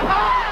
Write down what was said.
Ah!